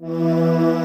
Música